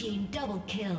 team double kill.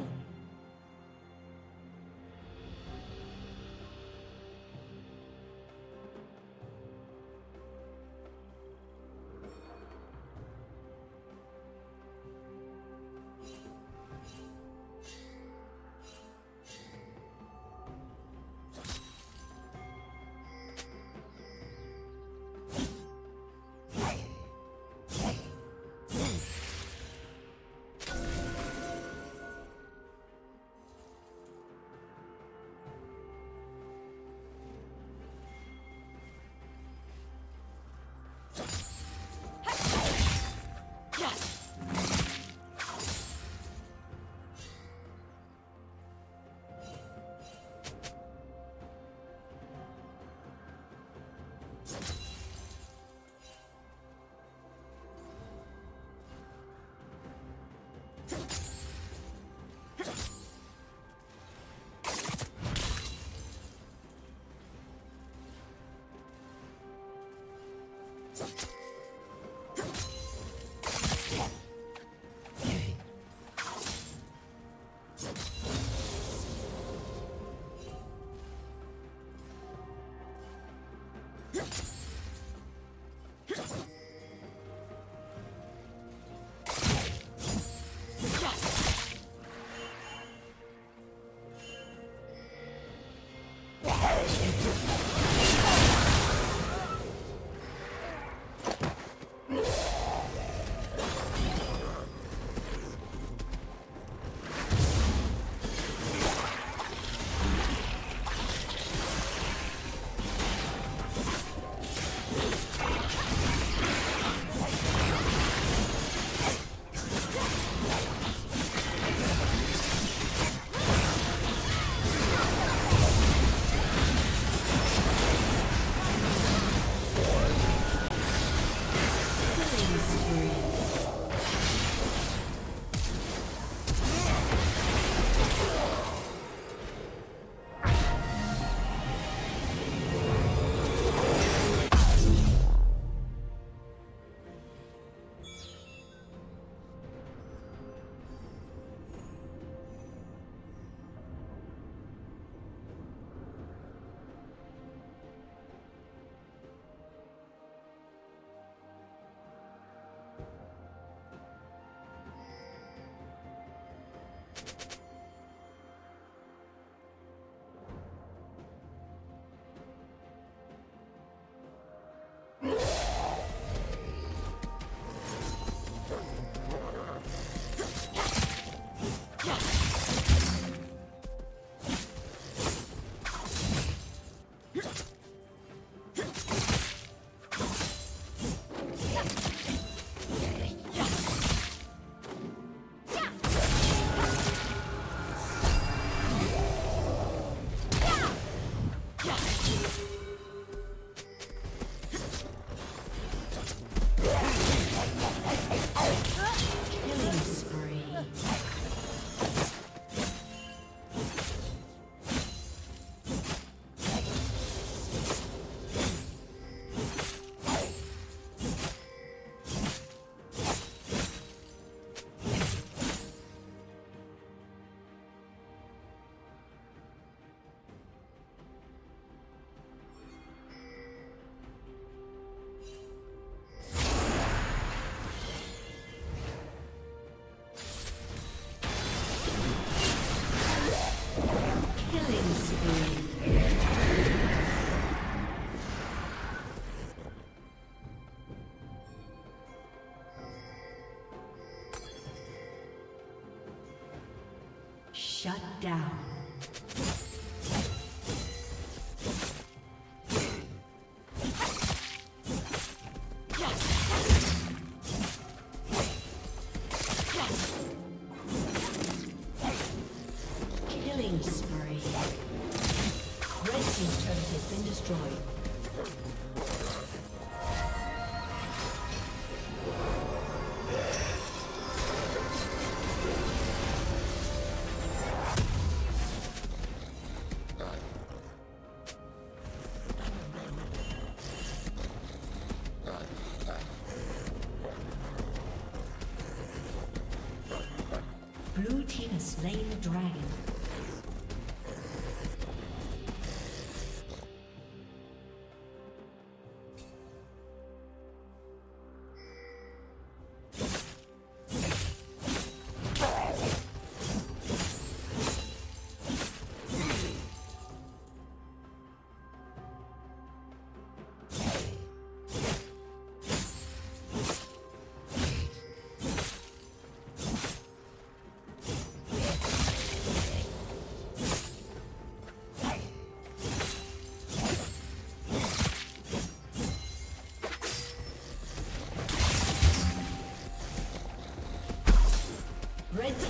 Shut down.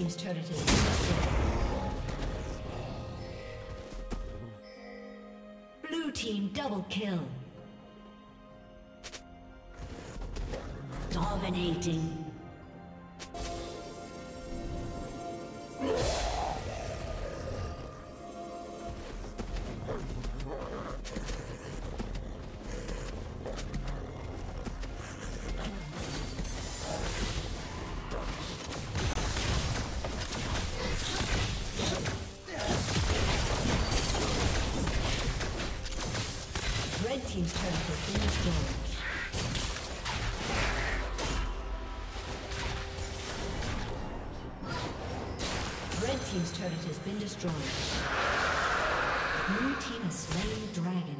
Team's turret Blue Team double kill. Dominating. Team's turret has been destroyed. Blue team has slain the dragon.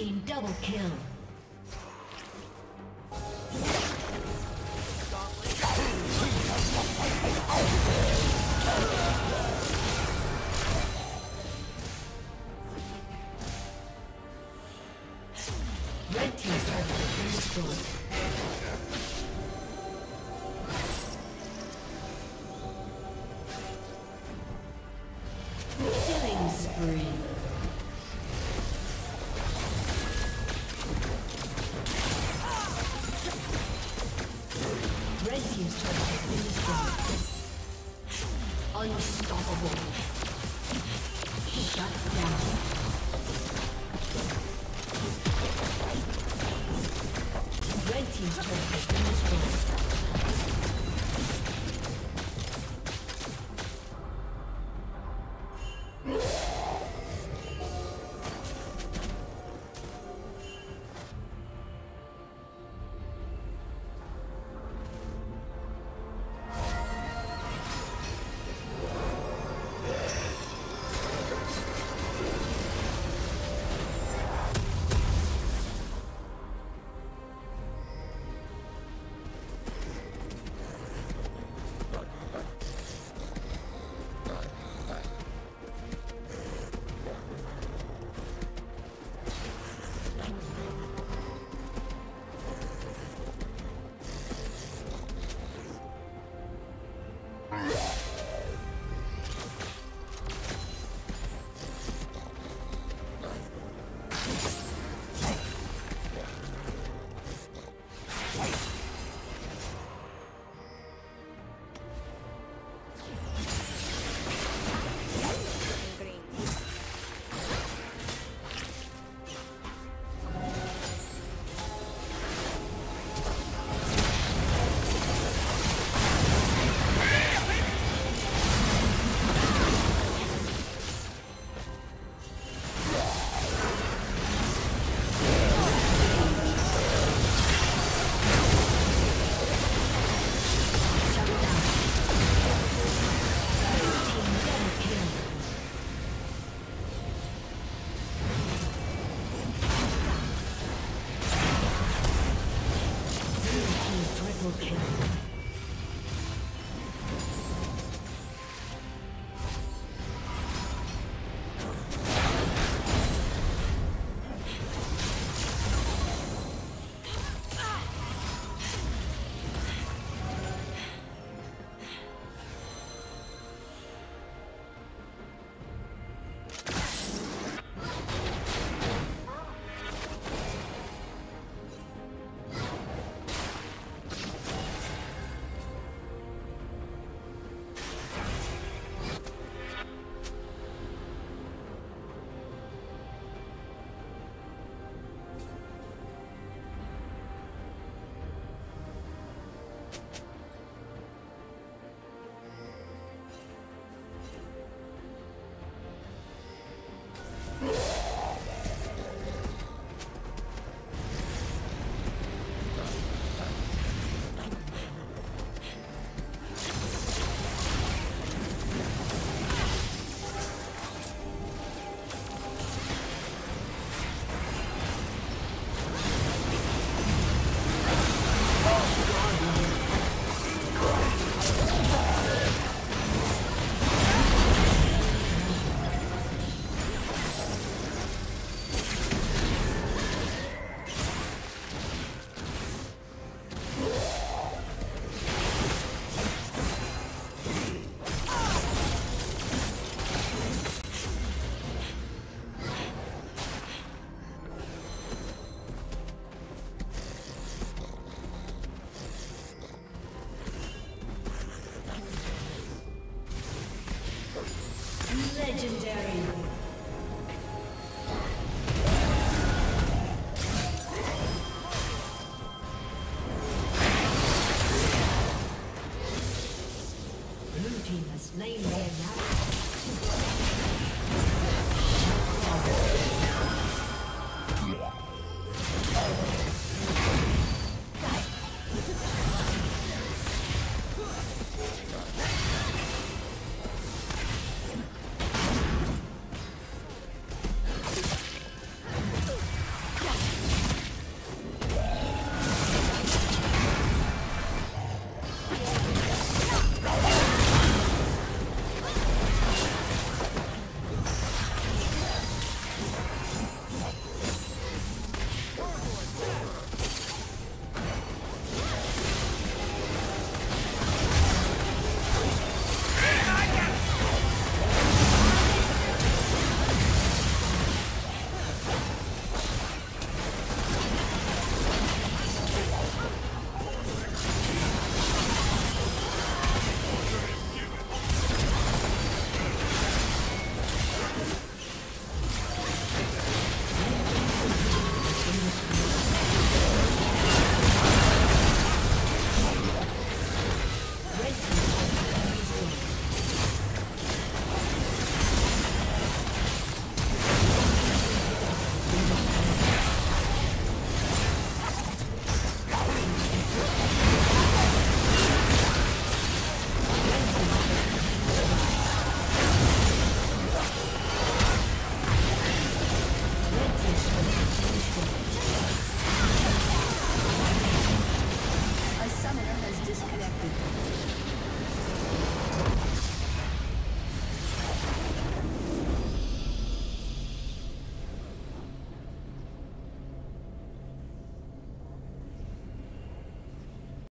Team double kill.